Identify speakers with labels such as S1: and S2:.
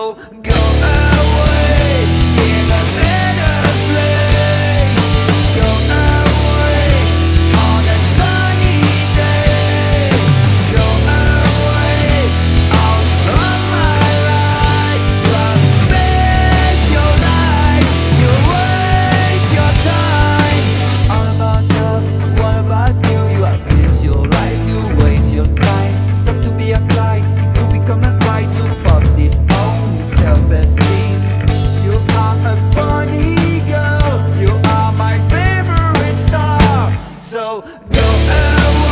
S1: go. Não é